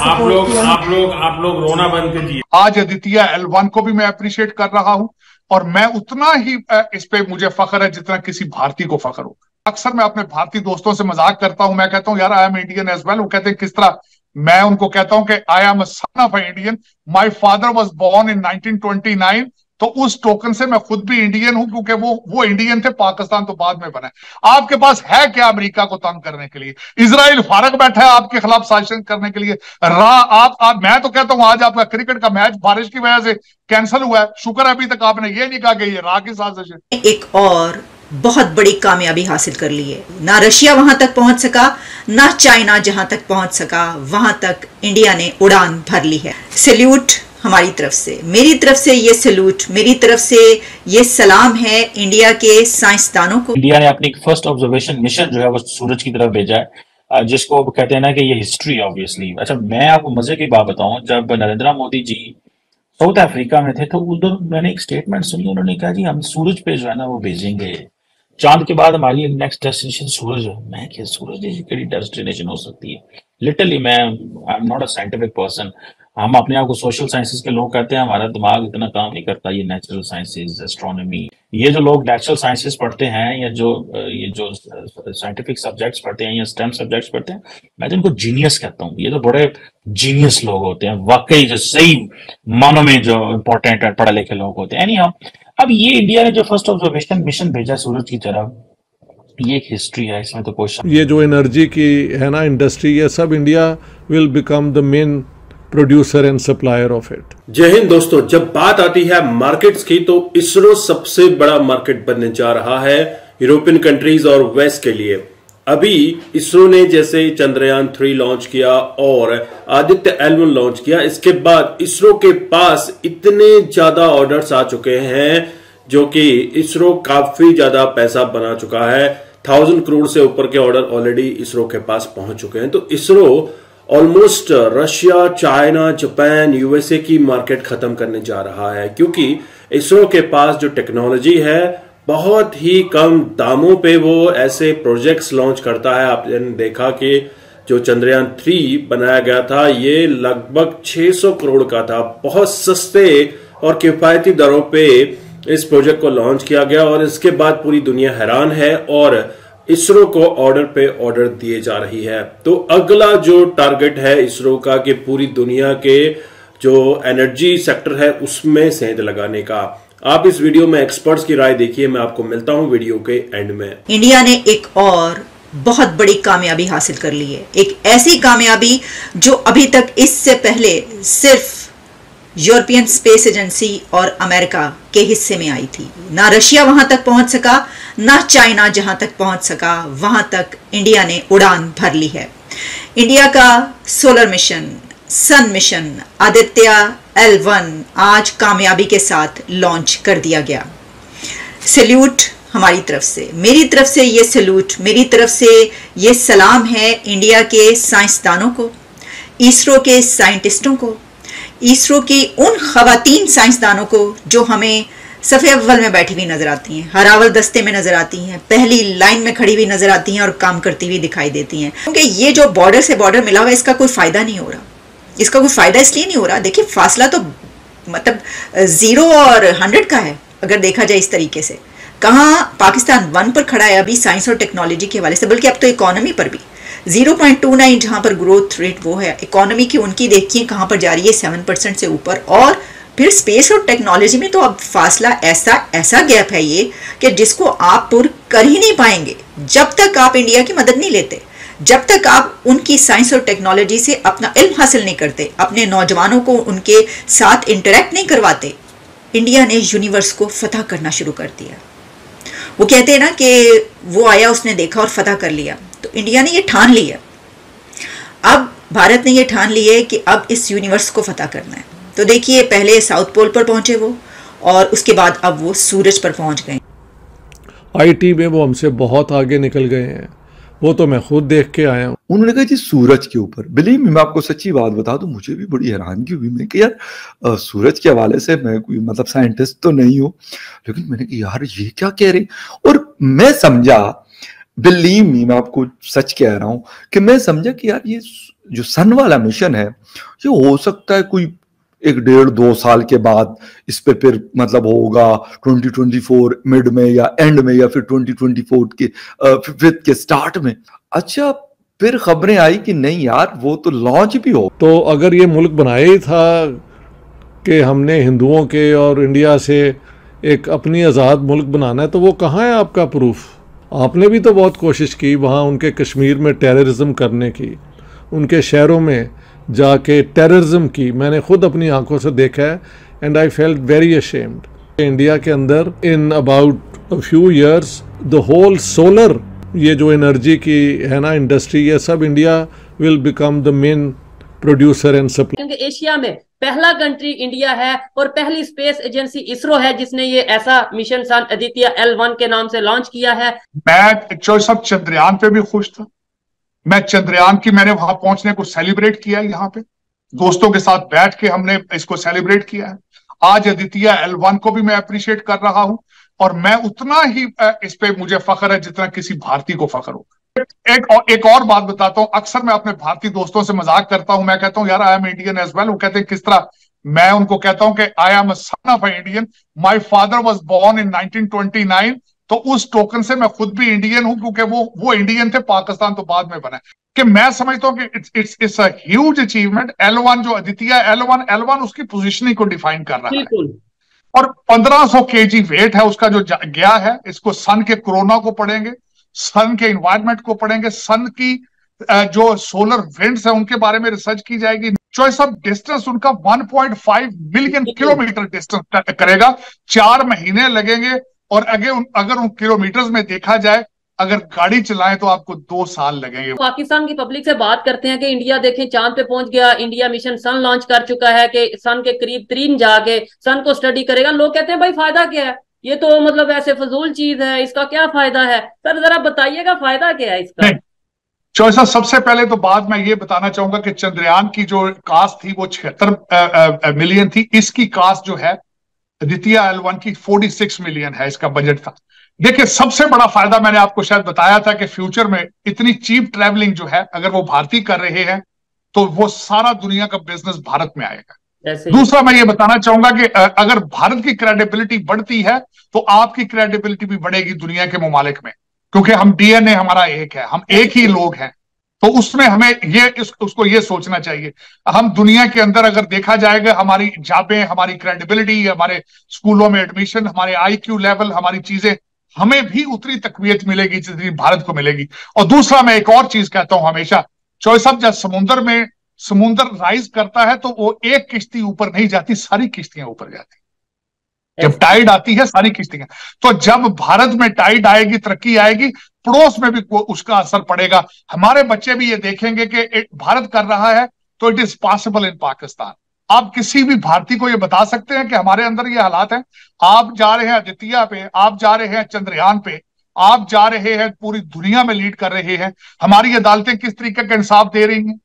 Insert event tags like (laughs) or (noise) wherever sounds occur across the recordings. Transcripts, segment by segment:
आप लोग आप लोग आप लोग रोना बंद कीजिए आज अदितिया एल वन को भी मैं अप्रिशिएट कर रहा हूँ और मैं उतना ही इस पे मुझे फख्र है जितना किसी भारतीय को फखर हो। अक्सर मैं अपने भारतीय दोस्तों से मज़ाक करता हूँ मैं कहता हूँ यार I am Indian as well वो कहते हैं किस तरह? मैं उनको कहता हूँ कि I am son of Indian my father was born in 1929 तो उस टोकन से मैं खुद भी इंडियन हूँ क्योंकि वो वो इंडियन थे पाकिस्तान तो बाद में बना। आपके पास है क्या अमेरिका को तंग करने के लिए? इसराइल फारक बैठा है आपके खिलाफ शासन करने के लिए। रा आप, आप मैं तो कहता हूँ आज आपका क्रिकेट का मैच बारिश की वजह से कैंसिल हुआ है। शुक्र है अभी तक आपने ये नहीं कहा कि ये रा की साजिश है। एक और बहुत बड़ी कामयाबी हासिल कर ली है। ना रशिया वहाँ तक पहुँच सका ना चाइना जहाँ तक पहुँच सका वहाँ तक इंडिया ने उड़ान भर ली है। सल्यूट। हमारी तरफ़ से। मेरी तरफ़ से ये सलूट मेरी तरफ़ से ये सलाम है इंडिया के साइंसदानों को। इंडिया ने अपनी फ़र्स्ट ऑब्जर्वेशन मिशन जो है वो सूरज की तरफ़ भेजा है जिसको कहते हैं ना कि ये हिस्ट्री ऑब्वियसली अच्छा मैं आपको मज़े की बात बताऊँ, जब नरेंद्र मोदी जी साउथ अफ्रीका में थे तो उधर मैंने एक स्टेटमेंट सुनी, उन्होंने कहा, जी, हम सूरज पे जो है ना वो भेजेंगे। चाँद के बाद हमारी नेक्स्ट डेस्टिनेशन सूरज है। मैं क्या, सूरज जैसी डेस्टिनेशन हो सकती है? लिटरली मैं I am not a scientific person हम अपने आप को सोशल साइंसेज के लोग कहते हैं, हमारा दिमाग इतना काम नहीं करता, ये नेचुरल साइंसेज एस्ट्रोनॉमी ये जो लोग नेचुरल साइंसेज पढ़ते हैं, या जो, ये जो साइंटिफिक सब्जेक्ट्स पढ़ते हैं, या स्टेम सब्जेक्ट्स पढ़ते हैं, मैं तो इनको जीनियस कहता हूँ। ये तो बड़े जीनियस लोग होते हैं, वाकई जो सही मानों में जो इंपॉर्टेंट पढ़े लिखे लोग होते हैं। एनी अब ये इंडिया ने जो फ़र्स्ट ऑब्जर्वेशन मिशन भेजा सूरज की तरफ़ ये एक हिस्ट्री है, इसमें तो कोई ये जो एनर्जी की है ना इंडस्ट्री ये सब India will become the main producer and supplier of it जय हिंद दोस्तों, जब बात आती है मार्केट्स की तो इसरो सबसे बड़ा मार्केट बनने जा रहा है यूरोपियन कंट्रीज़ और वेस्ट के लिए। अभी इसरो ने जैसे चंद्रयान थ्री लॉन्च किया और आदित्य एलवन लॉन्च किया, इसके बाद इसरो के पास इतने ज़्यादा ऑर्डर्स आ चुके हैं जो कि इसरो काफ़ी ज़्यादा पैसा बना चुका है। थाउज़ेंड करोड़ से ऊपर के ऑर्डर ऑलरेडी इसरो के पास पहुँच चुके हैं। तो ISRO almost Russia, China, Japan, USA की मार्केट खत्म करने जा रहा है, क्योंकि इसरो के पास जो टेक्नोलॉजी है, बहुत ही कम दामों पे वो ऐसे प्रोजेक्ट्स लॉन्च करता है। आपने देखा कि जो चंद्रयान थ्री बनाया गया था, ये लगभग 600 करोड़ का था। बहुत सस्ते और किफायती दरों पे इस प्रोजेक्ट को लॉन्च किया गया और इसके बाद पूरी दुनिया हैरान है और इसरो को ऑर्डर पे ऑर्डर दिए जा रही है। तो अगला जो टारगेट है इसरो का कि पूरी दुनिया के जो एनर्जी सेक्टर है उसमें सेंध लगाने का। आप इस वीडियो में एक्सपर्ट्स की राय देखिए, मैं आपको मिलता हूँ वीडियो के एंड में। इंडिया ने एक और बहुत बड़ी कामयाबी हासिल कर ली है। एक ऐसी कामयाबी जो अभी तक इससे पहले सिर्फ़ यूरोपियन स्पेस एजेंसी और अमेरिका के हिस्से में आई थी। ना रशिया वहाँ तक पहुँच सका, ना चाइना जहाँ तक पहुँच सका, वहाँ तक इंडिया ने उड़ान भर ली है। इंडिया का solar mission, sun mission, Aditya L one आज कामयाबी के साथ लॉन्च कर दिया गया। सल्यूट हमारी तरफ़ से। मेरी तरफ़ से ये सल्यूट, मेरी तरफ़ से ये सलाम है इंडिया के साइंसदानों को, इसरो के साइंटिस्टों को इसरो की उन खातन साइंसदानों को जो हमें सफ़े अव्वल में बैठी हुई नज़र आती हैं, हरावल दस्ते में नज़र आती हैं, पहली लाइन में खड़ी हुई नज़र आती हैं और काम करती हुई दिखाई देती हैं। क्योंकि ये जो बॉर्डर से बॉर्डर मिला हुआ है, इसका कोई फ़ायदा नहीं हो रहा। इसका कोई फ़ायदा इसलिए नहीं हो रहा। देखिए, फासला तो मतलब ज़ीरो और हंड्रेड का है, अगर देखा जाए इस तरीके से। कहाँ पाकिस्तान वन पर खड़ा है अभी साइंस और टेक्नोलॉजी के हवाले से, बल्कि अब तो इकोनॉमी पर भी। 0.29 जहाँ पर ग्रोथ रेट वो है। इकोनॉमी की उनकी देखिए कहाँ पर जा रही है सेवन परसेंट से ऊपर। और फिर स्पेस और टेक्नोलॉजी में तो अब फासला ऐसा ऐसा गैप है ये कि जिसको आप पुर कर ही नहीं पाएँगे। जब तक आप इंडिया की मदद नहीं लेते, जब तक आप उनकी साइंस और टेक्नोलॉजी से अपना इल्म हासिल नहीं करते, अपने नौजवानों को उनके साथ इंटरेक्ट नहीं करवाते इंडिया ने यूनिवर्स को फतह करना शुरू कर दिया। वो कहते हैं ना कि वो आया, उसने देखा और फतह कर लिया। तो इंडिया ने ये ठान लिया अब भारत ने ये ठान लिया है कि अब इस यूनिवर्स को फतह करना है। तो देखिए पहले साउथ पोल पर पहुँचे वो और उसके बाद अब वो सूरज पर पहुँच गए। आईटी में वो हमसे बहुत आगे निकल गए हैं। वो तो मैं खुद देख के आया हूँ। उन्होंने कहा जी सूरज के ऊपर। बिलीव मैं आपको सच्ची बात बता दूँ मुझे भी बड़ी हैरानगी हुई। मैं कि यार सूरज के हवाले से मैं कोई मतलब साइंटिस्ट तो नहीं हूँ। लेकिन मैंने कहा यार ये क्या कह रहे और मैं समझा बिलीव मी मैं आपको सच कह रहा हूँ कि मैं समझा कि यार ये जो सन वाला मिशन है, ये हो सकता है कोई एक डेढ़ दो साल के बाद इस पे फिर मतलब होगा 2024 मिड में या एंड में या फिर 2024 के फिफ्थ के स्टार्ट में। अच्छा फिर खबरें आई कि नहीं यार, वो तो लॉन्च भी हो। तो अगर ये मुल्क बनाया ही था कि हमने हिंदुओं के और इंडिया से एक अपनी आज़ाद मुल्क बनाना है तो वो कहाँ है आपका प्रूफ आपने भी तो बहुत कोशिश की वहाँ उनके कश्मीर में टेररिज्म करने की, उनके शहरों में जाके टेररिज्म की। मैंने खुद अपनी आँखों से देखा है and I felt very ashamed India के अंदर in about few years the whole solar ये जो एनर्जी की है ना इंडस्ट्री ये सब India will become the main producer and supply Asia में पहला कंट्री इंडिया है और पहली स्पेस एजेंसी इसरो है, जिसने ये ऐसा mission sun Aditya L one के नाम से लॉन्च किया है। मैं चौबीस सब चंद्रयान पे भी खुश था। मैं चंद्रयान की मैंने वहाँ पहुँचने को सेलिब्रेट किया यहाँ पे। दोस्तों के साथ बैठ के हमने इसको सेलिब्रेट किया है। आज आदित्य एल वन को भी मैं अप्रिशिएट कर रहा हूँ और मैं उतना ही इस पे मुझे फख्र है जितना किसी भारतीय को फख्र हो। एक और एक और बात बताता हूँ। अक्सर मैं अपने भारतीय दोस्तों से मज़ाक करता हूँ। मैं कहता हूँ यार I am Indian as well वो कहते हैं किस तरह? मैं उनको कहता हूँ कि I am son of Indian my father was born in 1929 तो उस टोकन से मैं खुद भी इंडियन हूँ क्योंकि वो वो इंडियन थे पाकिस्तान तो बाद में बना। कि मैं समझता हूँ कि it's it's it's a huge achievement L one जो Aditya L one L one उसकी पोजिशनिंग को डिफाइन कर रहा है। और 1500 केजी वेट है उसका जो गया है इसको सन के कोरोना को पढ़ेंगे। सन के इन्वायरमेंट को पढ़ेंगे सन की जो सोलर विंड्स है, उनके बारे में रिसर्च की जाएगी। चॉइस ऑफ़ डिस्टेंस उनका 1.5 मिलियन किलोमीटर डिस्टेंस करेगा। चार महीने लगेंगे और अगर अगर उन किलोमीटर में देखा जाए, अगर गाड़ी चलाएँ तो आपको दो साल लगेंगे। पाकिस्तान की पब्लिक से बात करते हैं कि इंडिया देखें, चाँद पे पहुँच गया इंडिया मिशन सन लॉन्च कर चुका है कि सन के करीब तीन जाके सन को स्टडी करेगा। लोग कहते हैं, भाई फ़ायदा क्या है? ये तो मतलब ऐसे फजूल चीज़ है, इसका क्या फ़ायदा है? सर, जरा बताइएगा फ़ायदा क्या है इसका? चौसा सबसे पहले तो बात मैं ये बताना चाहूँगा कि चंद्रयान की जो कास्ट थी, वो छिहत्तर मिलियन थी। इसकी कास्ट जो है, द्वितीय एल वन की 46 मिलियन है, इसका बजट था। देखिए, सबसे बड़ा फ़ायदा मैंने आपको शायद बताया था कि फ्यूचर में इतनी चीप ट्रेवलिंग जो है, अगर वो भारतीय कर रहे हैं तो वो सारा दुनिया का बिज़नेस भारत में आएगा। दूसरा मैं ये बताना चाहूँगा कि अगर भारत की क्रेडिबिलिटी बढ़ती है तो आपकी क्रेडिबिलिटी भी बढ़ेगी दुनिया के ममालिक में। क्योंकि हम डीएनए हमारा एक है हम एक ही लोग हैं। तो उसमें हमें ये इस, उसको ये सोचना चाहिए। हम दुनिया के अंदर अगर देखा जाएगा हमारी जाबे हमारी क्रेडिबिलिटी हमारे स्कूलों में एडमिशन हमारे आईक्यू लेवल हमारी चीज़ें हमें भी उतनी तकवीत मिलेगी जितनी भारत को मिलेगी। और दूसरा मैं एक और चीज़ कहता हूँ हमेशा ऑफ़ जब समुन्द्र में समुन्द्र राइज करता है तो वो एक किश्ती ऊपर नहीं जाती सारी किश्तियाँ ऊपर जाती। जब टाइड आती है सारी किश्तियाँ। तो जब भारत में टाइड आएगी तरक्की आएगी पड़ोस में भी उसका असर पड़ेगा। हमारे बच्चे भी ये देखेंगे कि भारत कर रहा है तो it is possible in Pakistan आप किसी भी भारतीय को ये बता सकते हैं कि हमारे अंदर ये हालात हैं। आप जा रहे हैं आदित्य पे आप जा रहे हैं चंद्रयान पे आप जा रहे हैं पूरी दुनिया में लीड कर रहे हैं। हमारी अदालतें किस तरीके का इंसाफ दे रही हैं?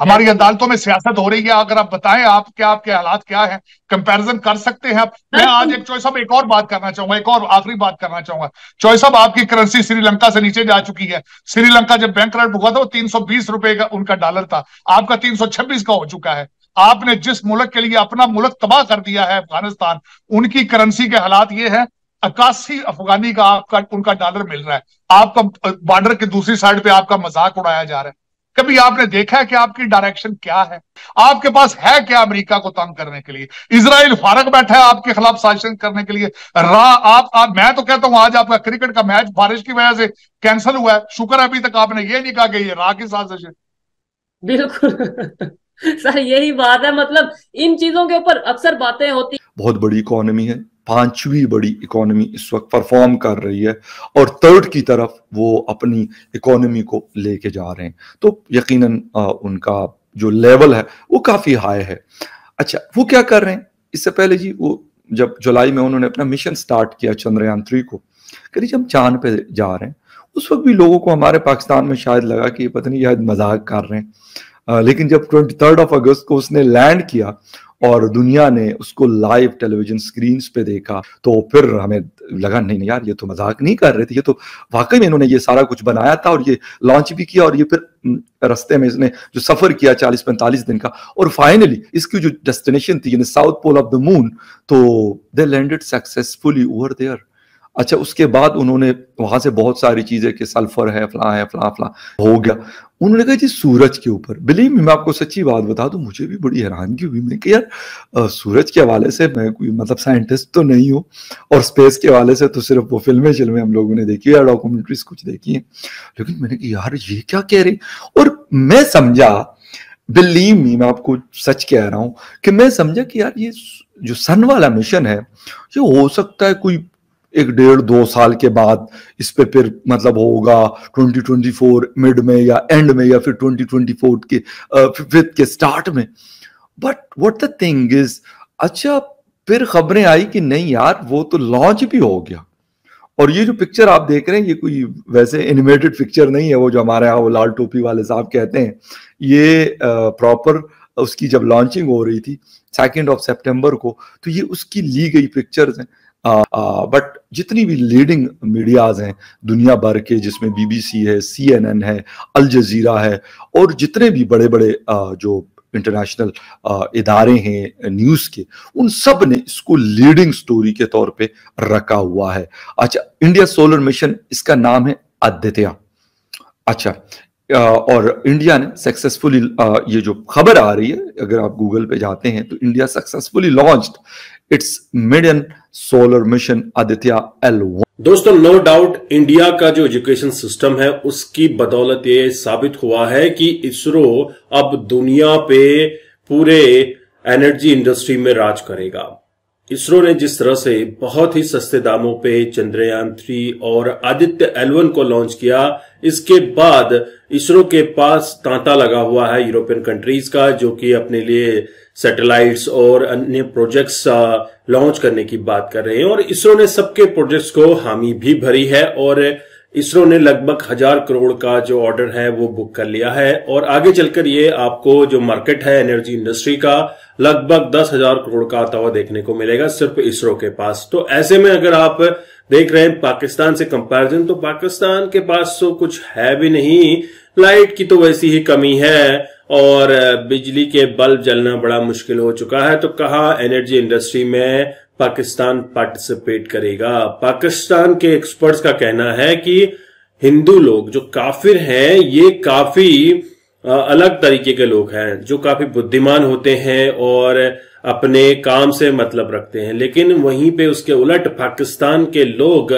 हमारी अदालतों में सियासत हो रही है, अगर आप बताएँ आप क्या, आपके हालात क्या है कंपैरिजन कर सकते हैं आप। मैं आज एक चॉइस एक और बात करना चाहूँगा, एक और आखिरी बात करना चाहूँगा। चॉइस आपकी करेंसी श्रीलंका से नीचे जा चुकी है। श्रीलंका जब बैंक रट हुआ था, वो तीन सौ बीस रुपए का उनका डॉलर था। आपका तीन सौ छब्बीस का हो चुका है। आपने जिस मुल्क के लिए अपना मुल्क तबाह कर दिया है, अफ़गानिस्तान, उनकी करेंसी के हालात ये है इक्यासी अफगानी का आपका, उनका डॉलर मिल रहा है। आपका बॉर्डर के दूसरी साइड पे आपका मज़ाक उड़ाया जा रहा है। कभी आपने देखा है कि आपकी डायरेक्शन क्या है? आपके पास है क्या अमेरिका को तंग करने के लिए? इसराइल फारक बैठा है आपके खिलाफ शासन करने के लिए। रा आप, आप मैं तो कहता हूँ आज आपका क्रिकेट का मैच बारिश की वजह से कैंसिल हुआ है। शुक्र है अभी तक आपने ये नहीं कहा कि ये रा की साजिश है। बिल्कुल। (laughs) सर यही बात है। मतलब इन चीज़ों के ऊपर अक्सर बातें होती बहुत बड़ी इकोनॉमी है। पांचवी बड़ी इकोनॉमी इस वक्त परफॉर्म कर रही है और थर्ड की तरफ़ वो अपनी इकोनॉमी को लेके जा रहे हैं। तो यकीनन उनका जो लेवल है, वो काफ़ी हाई है। अच्छा वो क्या कर रहे हैं? इससे पहले जी, वो जब जुलाई में उन्होंने अपना मिशन स्टार्ट किया चंद्रयान थ्री को करीब हम चाँद पे जा रहे हैं। उस वक्त भी लोगों को हमारे पाकिस्तान में शायद लगा कि पता नहीं शायद मज़ाक कर रहे हैं। लेकिन जब ट्वेंटी थर्ड ऑफ़ अगस्त को उसने लैंड किया और दुनिया ने उसको लाइव टेलीविज़न स्क्रीन पे देखा तो फिर हमें लगा, नहीं नहीं यार, ये तो मज़ाक नहीं कर रहे थे, ये तो वाकई में इन्होंने ये सारा कुछ बनाया था और ये लॉन्च भी किया और ये फिर रास्ते में इसने जो सफ़र किया चालीस पैंतालीस दिन का और फाइनली इसकी जो डेस्टिनेशन थी south pole of the moon तो they landed successfully over there अच्छा उसके बाद उन्होंने वहाँ से बहुत सारी चीज़ें कि सल्फ़र है, फला है, फला फला, हो गया। उन्होंने कहा, जी, सूरज के ऊपर। बिलीव मैं आपको सच्ची बात बता दूँ, मुझे भी बड़ी हैरानगी हुई। मैं कि यार सूरज के हवाले से मैं कोई मतलब साइंटिस्ट तो नहीं हूँ और स्पेस के हवाले से तो सिर्फ़ वो फ़िल्में फ़िल्में हम लोगों ने देखी या डॉक्यूमेंट्रीज कुछ देखी है। लेकिन मैंने कहा, यार, ये क्या कह रही और मैं समझा बिलीव मी मैं आपको सच कह रहा हूँ कि मैं समझा कि यार, ये जो सन वाला मिशन है, ये हो सकता है कोई एक डेढ़ दो साल के बाद इस पे फिर मतलब होगा 2024 मिड में या एंड में या फिर 2024 के फिफ्थ के स्टार्ट में। But what the thing is अच्छा फिर खबरें आई कि नहीं यार, वो तो लॉन्च भी हो गया। और ये जो पिक्चर आप देख रहे हैं, ये कोई वैसे एनिमेटेड पिक्चर नहीं है, वो जो हमारे यहाँ वो लाल टोपी वाले साहब कहते हैं। ये प्रॉपर उसकी जब लॉन्चिंग हो रही थी सेकेंड ऑफ़ सितंबर को तो ये उसकी ली गई पिक्चर्स हैं। बट जितनी भी लीडिंग मीडियाज हैं दुनिया भर के, जिसमें बीबीसी है सीएनएन है अल जजीरा है, और जितने भी बड़े बड़े जो इंटरनेशनल इदारे हैं न्यूज़ के, उन सबने इसको लीडिंग स्टोरी के तौर पे रखा हुआ है। अच्छा इंडिया सोलर मिशन इसका नाम है आदित्य। अच्छा और इंडिया ने सक्सेसफुली ये जो खबर आ रही है, अगर आप गूगल पे जाते हैं तो India successfully launched its median solar mission Aditya L दोस्तों नो डाउट इंडिया का जो एजुकेशन सिस्टम है, उसकी बदौलत ये साबित हुआ है कि इसरो अब दुनिया पे पूरे एनर्जी इंडस्ट्री में राज करेगा। इसरो ने जिस तरह से बहुत ही सस्ते दामों पे चंद्रयान थ्री और आदित्य एलवन को लॉन्च किया, इसके बाद इसरो के पास तांता लगा हुआ है यूरोपियन कंट्रीज़ का, जो कि अपने लिए सैटेलाइट्स और अन्य प्रोजेक्ट्स लॉन्च करने की बात कर रहे हैं। और इसरो ने सबके प्रोजेक्ट्स को हामी भी भरी है और इसरो ने लगभग हज़ार करोड़ का जो ऑर्डर है वो बुक कर लिया है और आगे चलकर ये आपको जो मार्केट है एनर्जी इंडस्ट्री का लगभग दस हज़ार करोड़ का आता हुआ देखने को मिलेगा सिर्फ़ इसरो के पास। तो ऐसे में अगर आप देख रहे हैं पाकिस्तान से कंपैरिजन तो पाकिस्तान के पास तो कुछ है भी नहीं। लाइट की तो वैसी ही कमी है और बिजली के बल्ब जलना बड़ा मुश्किल हो चुका है। तो कहा एनर्जी इंडस्ट्री में पाकिस्तान पार्टिसिपेट करेगा। पाकिस्तान के एक्सपर्ट्स का कहना है कि हिंदू लोग, जो काफिर हैं, ये काफ़ी अलग तरीके के लोग हैं, जो काफ़ी बुद्धिमान होते हैं और अपने काम से मतलब रखते हैं। लेकिन वहीं पे उसके उलट पाकिस्तान के लोग,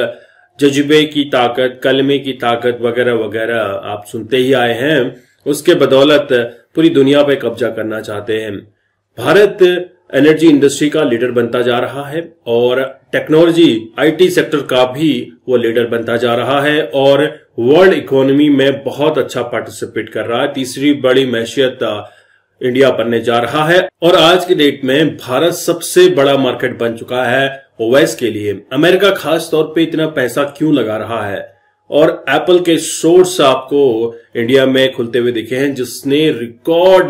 जज्बे की ताकत, कलमे की ताकत वगैरह वगैरह आप सुनते ही आए हैं, उसके बदौलत पूरी दुनिया पे कब्जा करना चाहते हैं। भारत एनर्जी इंडस्ट्री का लीडर बनता जा रहा है और टेक्नोलॉजी, आईटी सेक्टर का भी वो लीडर बनता जा रहा है और वर्ल्ड इकोनॉमी में बहुत अच्छा पार्टिसिपेट कर रहा है। तीसरी बड़ी मैशियत इंडिया बनने जा रहा है और आज की डेट में भारत सबसे बड़ा मार्केट बन चुका है ओवेस के लिए। अमेरिका खास तौर पे इतना पैसा क्यों लगा रहा है? और एप्पल के सोर्स आपको इंडिया में खुलते हुए दिखे हैं, जिसने रिकॉर्ड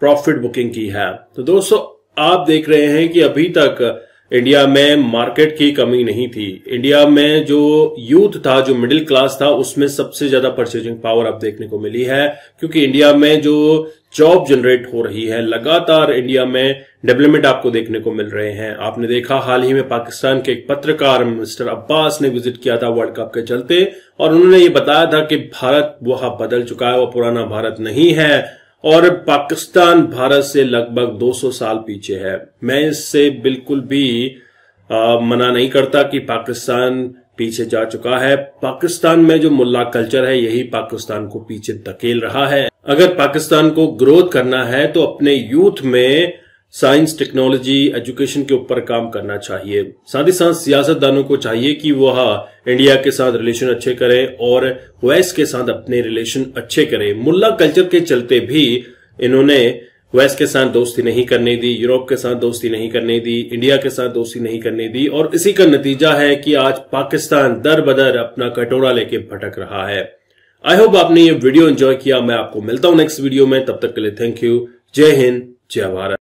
प्रॉफिट बुकिंग की है। तो दोस्तों आप देख रहे हैं कि अभी तक इंडिया में मार्केट की कमी नहीं थी। इंडिया में जो यूथ था, जो मिडिल क्लास था, उसमें सबसे ज़्यादा परचेजिंग पावर अब देखने को मिली है, क्योंकि इंडिया में जो जॉब जनरेट हो रही है, लगातार इंडिया में डेवलपमेंट आपको देखने को मिल रहे हैं। आपने देखा, हाल ही में पाकिस्तान के एक पत्रकार मिस्टर अब्बास ने विज़िट किया था वर्ल्ड कप के चलते, और उन्होंने ये बताया था कि भारत वहाँ बदल चुका है वह पुराना भारत नहीं है। और पाकिस्तान भारत से लगभग 200 साल पीछे है। मैं इससे बिल्कुल भी आ, मना नहीं करता कि पाकिस्तान पीछे जा चुका है। पाकिस्तान में जो मुल्ला कल्चर है यही पाकिस्तान को पीछे धकेल रहा है। अगर पाकिस्तान को ग्रोथ करना है तो अपने यूथ में साइंस, टेक्नोलॉजी, एजुकेशन के ऊपर काम करना चाहिए। साथ ही साथ सियासतदानों को चाहिए कि वह इंडिया के साथ रिलेशन अच्छे करें और वेस्ट के साथ अपने रिलेशन अच्छे करें। मुल्ला कल्चर के चलते भी इन्होंने वेस्ट के साथ दोस्ती नहीं करने दी, यूरोप के साथ दोस्ती नहीं करने दी, इंडिया के साथ दोस्ती नहीं करने दी और इसी का नतीजा है कि आज पाकिस्तान दर बदर अपना कटोरा लेके भटक रहा है। आई होप आपने ये वीडियो एंजॉय किया। मैं आपको मिलता हूँ नेक्स्ट वीडियो में। तब तक के लिए थैंक यू जय हिंद, जय भारत।